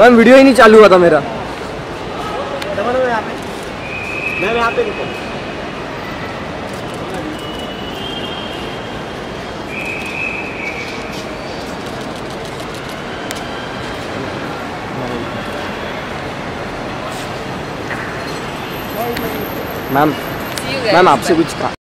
Ma'am video ही नहीं चालू हुआ था मेरा। मैम मैम आपसे कुछ